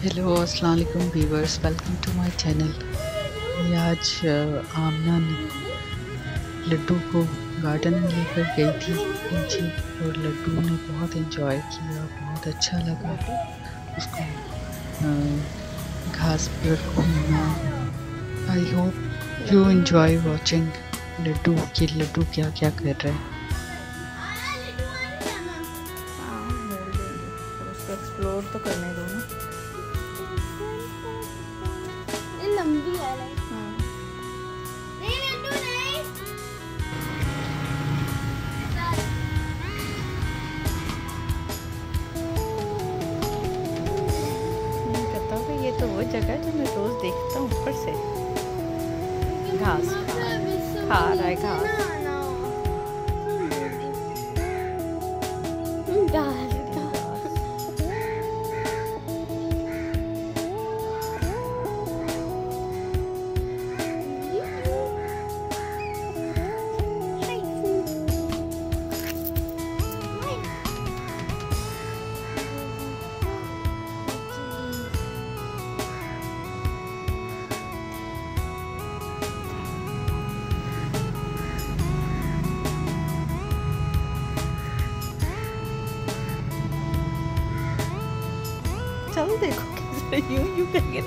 Hello अस्सलाम वालेकुम viewers welcome to my channel आज आमना ने लड्डू को गार्डन में लेकर गई थी। नीचे और लड्डू ने बहुत इन्जॉय किया, बहुत अच्छा लगा। उसको घास पर घूमना। I hope you enjoy watching Laddoo कि लड्डू क्या क्या कर रहे हैं। एक्सप्लोर तो करने दो ना। जगह है जो मैं रोज देखता हूँ ऊपर से। घास खा रहा है घास। घास चल देखो कैसे यूँ यूँ करके